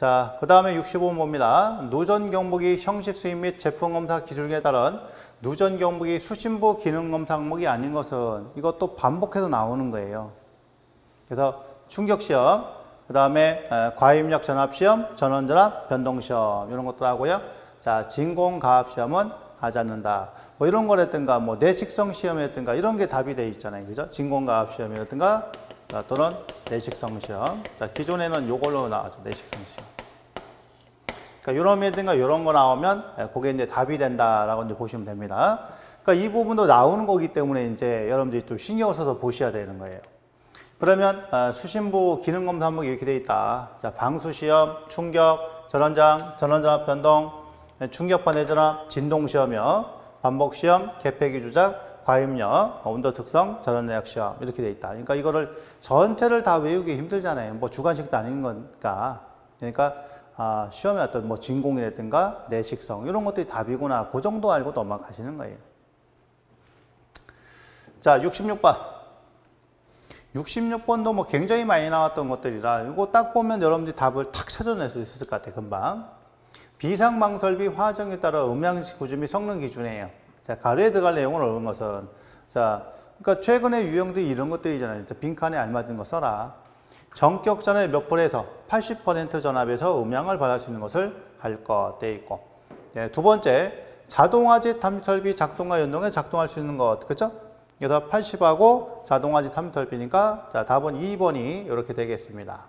자, 그 다음에 65번 봅니다. 누전 경보기 형식 수입 및 제품 검사 기준에 따른 누전 경보기 수신부 기능 검사 항목이 아닌 것은 이것도 반복해서 나오는 거예요. 그래서 충격 시험, 그 다음에 과입력 전압 시험, 전원 전압 변동 시험 이런 것도 하고요. 자, 진공 가압 시험은 하지 않는다. 뭐 이런 거라든가 뭐 내식성 시험이라든가 이런 게 답이 돼 있잖아요. 그죠? 진공 가압 시험이라든가 자, 또는 내식성 시험. 자, 기존에는 요걸로 나왔죠. 내식성 시험. 그러니까 이런 이라든가 이런 거 나오면 그게 이제 답이 된다라고 이제 보시면 됩니다. 그러니까 이 부분도 나오는 거기 때문에 이제 여러분들이 좀 신경 써서 보셔야 되는 거예요. 그러면 수신부 기능 검사 항목이 이렇게 돼 있다. 자, 방수 시험, 충격, 전원장, 전원전압 변동, 충격반 회전압, 진동 시험이요. 반복 시험, 개폐기 조작, 과입력, 온도 특성, 전원 내역 시험 이렇게 돼 있다. 그러니까 이거를 전체를 다 외우기 힘들잖아요. 뭐 주관식도 아닌 거니까. 그러니까 아, 시험에 어떤 뭐 진공이라든가 내식성 이런 것들이 답이구나. 그 정도 알고 넘어가시는 거예요. 자, 66번. 66번도 뭐 굉장히 많이 나왔던 것들이라 이거 딱 보면 여러분들이 답을 탁 찾아낼 수 있을 것 같아요. 금방. 비상방설비 화정에 따라 음향식 구조 및 성능 기준이에요. 자, 가루에 들어갈 내용을 얻은 것은 자, 그러니까 최근에 유형들이 이런 것들이잖아요. 빈칸에 알맞은 거 써라. 전격전의 몇 프로에서 80% 전압에서 음향을 받을 수 있는 것을 할 것 돼 있고 네, 두 번째 자동화재 탐지 설비 작동과 연동에 작동할 수 있는 것 그렇죠? 그래서 80하고 자동화재 탐지 설비니까 자 답은 2번이 이렇게 되겠습니다.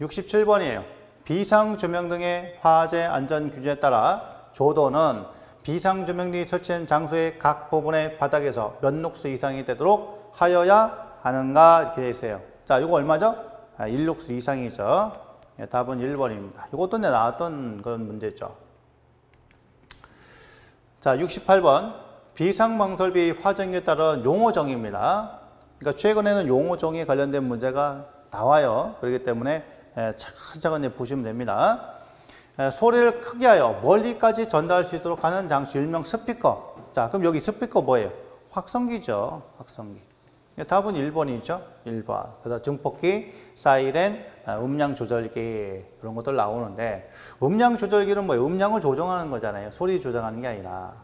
67번이에요. 비상 조명 등의 화재 안전 규준에 따라 조도는 비상 조명 등이 설치된 장소의 각 부분의 바닥에서 몇 룩스 이상이 되도록 하여야 하는가 이렇게 되어 있어요. 자, 이거 얼마죠? 아, 1룩스 이상이죠. 네, 답은 1번입니다. 이것도 내 나왔던 그런 문제죠. 자, 68번. 비상방설비 화정에 따른 용어정의입니다. 그러니까 최근에는 용어정의에 관련된 문제가 나와요. 그렇기 때문에 차근차근 보시면 됩니다. 소리를 크게 하여 멀리까지 전달할 수 있도록 하는 장치 일명 스피커. 자, 그럼 여기 스피커 뭐예요? 확성기죠. 확성기. 답은 1번이죠. 1번. 그래서 증폭기, 사이렌, 아, 음량 조절기 그런 것들 나오는데 음량 조절기는 뭐 음량을 조정하는 거잖아요. 소리 조정하는 게 아니라.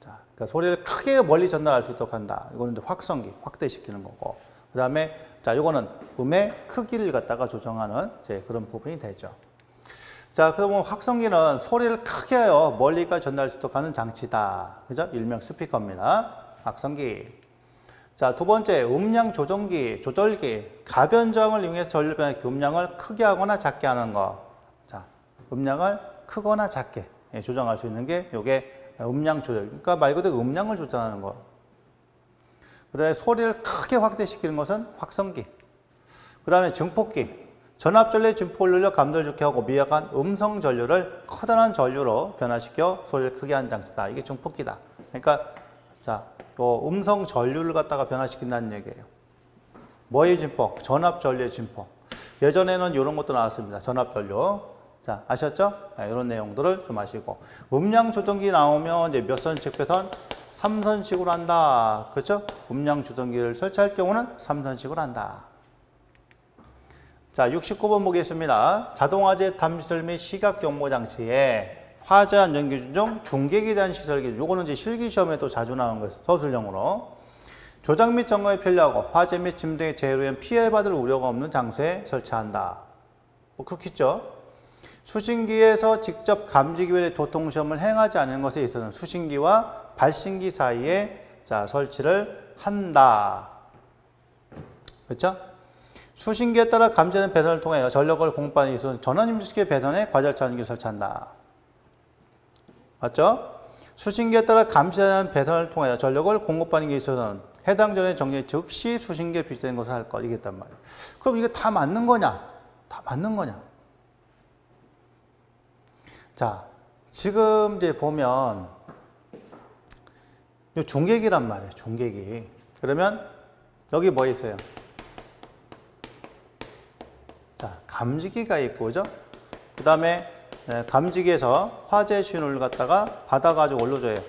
자, 그러니까 소리를 크게 멀리 전달할 수 있도록 한다. 이거는 확성기, 확대시키는 거고. 그 다음에 자, 이거는 음의 크기를 갖다가 조정하는 그런 부분이 되죠. 자, 그러면 확성기는 소리를 크게 하여 멀리까지 전달할 수 있도록 하는 장치다. 그죠? 일명 스피커입니다. 확성기. 자, 두 번째, 음량 조정기, 조절기. 가변정을 이용해서 전류 변화 음량을 크게 하거나 작게 하는 거. 자, 음량을 크거나 작게 예, 조정할 수 있는 게 이게 음량 조절. 그러니까 말 그대로 음량을 조정하는 거. 그 다음에 소리를 크게 확대시키는 것은 확성기. 그 다음에 증폭기. 전압전류의 증폭을 늘려 감도를 좋게 하고 미약한 음성 전류를 커다란 전류로 변화시켜 소리를 크게 하는 장치다. 이게 증폭기다. 그러니까 자, 또 음성 전류를 갖다가 변화시킨다는 얘기예요. 뭐의 진폭? 전압 전류의 진폭. 예전에는 이런 것도 나왔습니다. 전압 전류. 자, 아셨죠? 네, 이런 내용들을 좀 아시고. 음량 조정기 나오면 이제 몇 선씩 배선? 3선식으로 한다. 그렇죠? 음량 조정기를 설치할 경우는 3선식으로 한다. 자, 69번 보겠습니다. 자동화재 탐지설 및 시각 경보 장치에 화재 안전 기준 중 중계기에 대한 시설 기준. 요거는 이제 실기 시험에 도 자주 나오는 거예요. 서술형으로. 조작 및 점검에 편리하고 화재 및짐 등의 재해로 피해 받을 우려가 없는 장소에 설치한다. 뭐 그렇겠죠. 수신기에서 직접 감지기 외에 도통시험을 행하지 않는 것에 있어서는 수신기와 발신기 사이에 자 설치를 한다. 그렇죠? 수신기에 따라 감지하는 배선을 통해 전력을 공급하는 있어서 전원 임시기 배선에 과절 차단기를 설치한다. 맞죠? 수신기에 따라 감시하는 배선을 통하여 전력을 공급하는 게 있어서는 해당 전의 정리 즉시 수신기에 비치되는 것을 할 것이겠단 말이에요. 그럼 이게 다 맞는 거냐? 다 맞는 거냐? 자, 지금 이제 보면 이 중계기란 말이에요. 중계기. 그러면 여기 뭐 있어요? 자, 감지기가 있고, 그죠? 그 다음에 네, 감지기에서 화재 신호를 갖다가 받아가지고 올려줘요.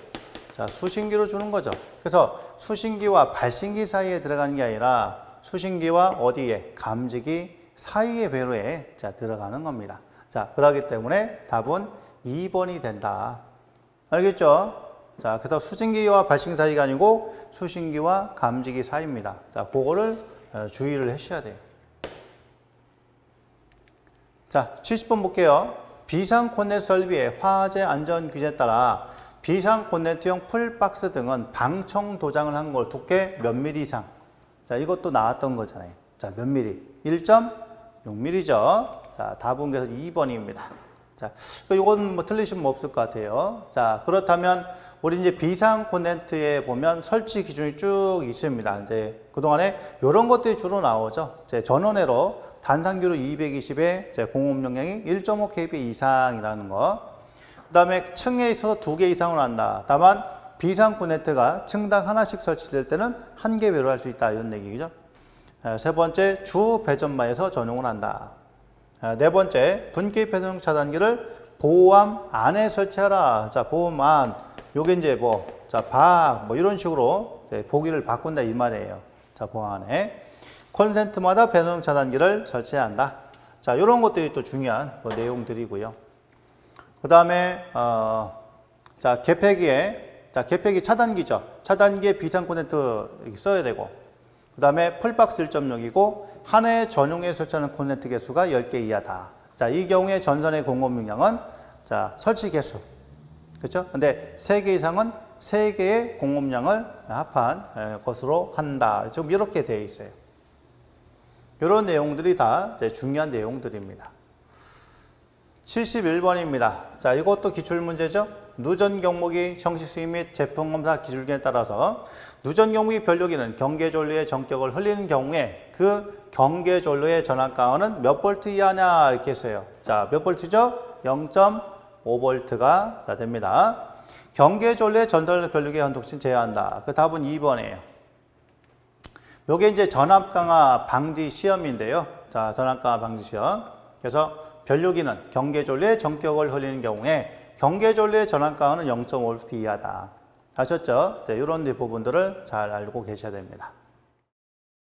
자, 수신기로 주는 거죠. 그래서 수신기와 발신기 사이에 들어가는 게 아니라 수신기와 어디에? 감지기 사이의 배로에 자, 들어가는 겁니다. 자, 그러기 때문에 답은 2번이 된다. 알겠죠? 자, 그래서 수증기와 발sinh 사이가 아니고 수신기와 감지기 사이입니다. 자, 그거를 어, 주의를 하셔야 돼요. 자, 70번 볼게요. 비상 콘덴 설비의 화재 안전 규제에 따라 비상 콘덴트용 풀박스 등은 방청 도장을 한 걸 두께 몇 미리 이상. 자, 이것도 나왔던 거잖아요. 자, 몇 미리? 1.6mm죠. 자, 답은 그래서 2번입니다. 자, 이건 뭐 틀리시면 없을 것 같아요. 자, 그렇다면 우리 이제 비상 콘덴트에 보면 설치 기준이 쭉 있습니다. 이제 그동안에 이런 것들이 주로 나오죠. 제 전원회로 단상규로 220에 제 공업 용량이 1.5 kb 이상이라는 거. 그다음에 층에 있어서 두 개 이상을 한다. 다만 비상 콘덴트가 층당 하나씩 설치될 때는 한 개 외로 할 수 있다 이런 얘기죠. 아, 세 번째 주 배전마에서 전용을 한다. 아, 네 번째 분기 배송 차단기를 보호함 안에 설치하라. 자 보호함 안 요게 이제 뭐 자 박 뭐 이런 식으로 네, 보기를 바꾼다 이 말이에요. 자 보호함 안에 콘센트마다 배송 차단기를 설치해야 한다. 자 이런 것들이 또 중요한 뭐 내용들이고요. 그 다음에 어, 자 개폐기에 자 개폐기 차단기죠. 차단기에 비상 콘센트 써야 되고 그 다음에 풀박스 1.6이고 한 해 전용에 설치하는 콘센트 개수가 10개 이하다. 자, 이 경우에 전선의 공급 용량은 자, 설치 개수. 그렇죠? 근데 3개 이상은 3개의 공급량을 합한 에, 것으로 한다. 지금 이렇게 되어 있어요. 이런 내용들이 다 중요한 내용들입니다. 71번입니다. 자, 이것도 기출문제죠. 누전 경목이 형식 수입 및 제품 검사 기준에 따라서 누전 경목이 변력기는 경계 전류의 전격을 흘리는 경우에 그 경계 전류의 전압 강화는 몇 볼트 이하냐 이렇게 했어요. 자, 몇 볼트죠? 0.5볼트가 자, 됩니다. 경계 전류의 전달 변력의 연속性제어한다. 그 답은 2번이에요. 요게 이제 전압 강화 방지 시험인데요. 자, 전압 강화 방지 시험. 그래서 변류기는 경계 전류의 전격을 흘리는 경우에 경계 전류의 전압 강화는 0.5V 이하다. 아셨죠? 네, 이런 부분들을 잘 알고 계셔야 됩니다.